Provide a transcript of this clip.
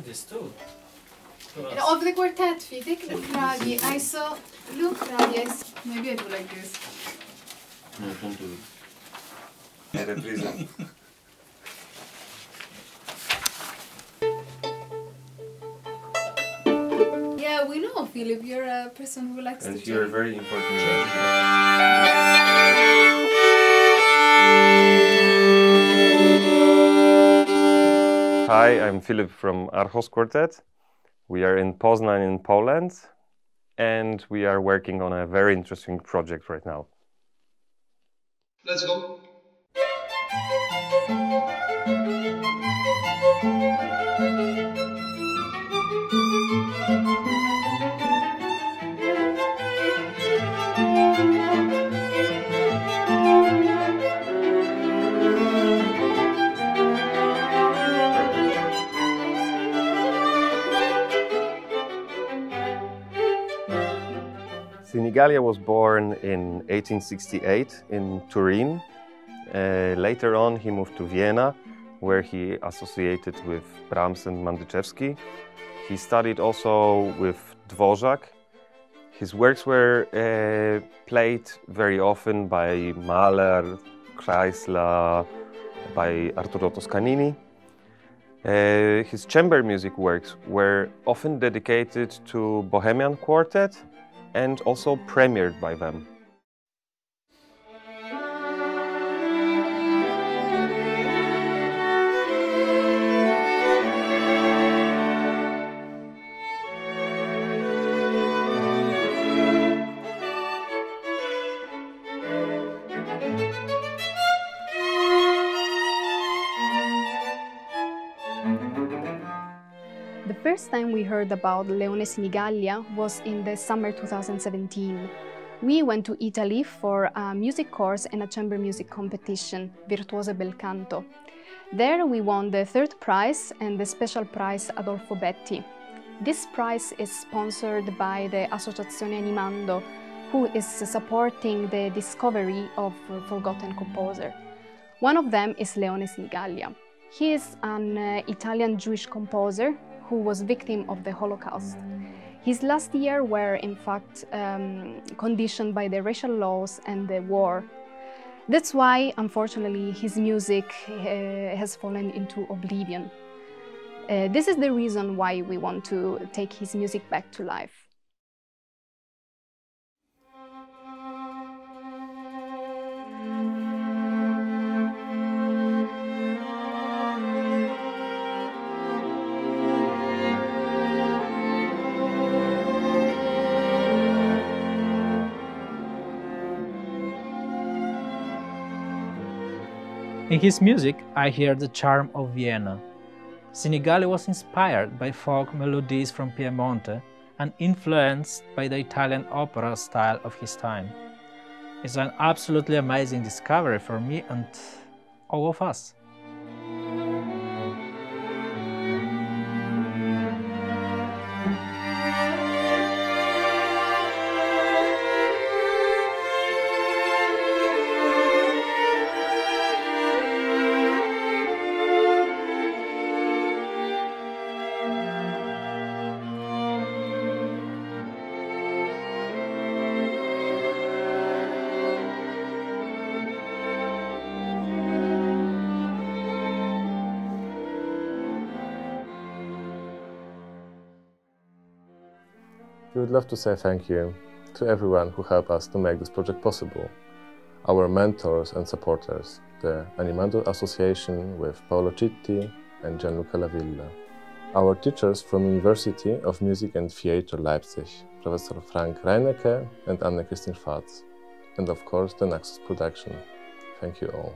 But we have this too. To us. Of the quartet, في ذيك الكرادي I saw look Kradi, I s- maybe I do like this. No, don't do it. È ripresa. Yeah, we know, Philip, you're a person who likes And to you're jam. very important. Hi, I'm Filip from Archos Quartet. We are in Poznan in Poland and we are working on a very interesting project right now. Let's go. Sinigaglia was born in 1868 in Turin. Uh, later on, he moved to Vienna, where he associated with Brahms and Mandyczewski. He studied also with Dvorak. His works were uh, played very often by Mahler, Kreisler, by Arturo Toscanini. Uh, his chamber music works were often dedicated to Bohemian Quartet and also premiered by them. The first time we heard about Leone Sinigaglia was in the summer 2017. We went to Italy for a music course and a chamber music competition, Virtuose Bel Canto. There we won the third prize and the special prize Adolfo Betti. This prize is sponsored by the Associazione Animando, who is supporting the discovery of forgotten composer. One of them is Leone Sinigaglia. He is an uh, Italian Jewish composer who was victim of the Holocaust. His last years were, in fact, um, conditioned by the racial laws and the war. That's why, unfortunately, his music uh, has fallen into oblivion. Uh, this is the reason why we want to take his music back to life. In his music, I hear the charm of Vienna. Sinigaglia was inspired by folk melodies from Piemonte and influenced by the Italian opera style of his time. It's an absolutely amazing discovery for me and all of us. We would love to say thank you to everyone who helped us to make this project possible. Our mentors and supporters, the Animando Association with Paolo Citti and Gianluca Lavilla. Our teachers from University of Music and Theatre Leipzig, Professor Frank Reinecke and Anne-Christine Fatz. And of course, the Naxos production. Thank you all.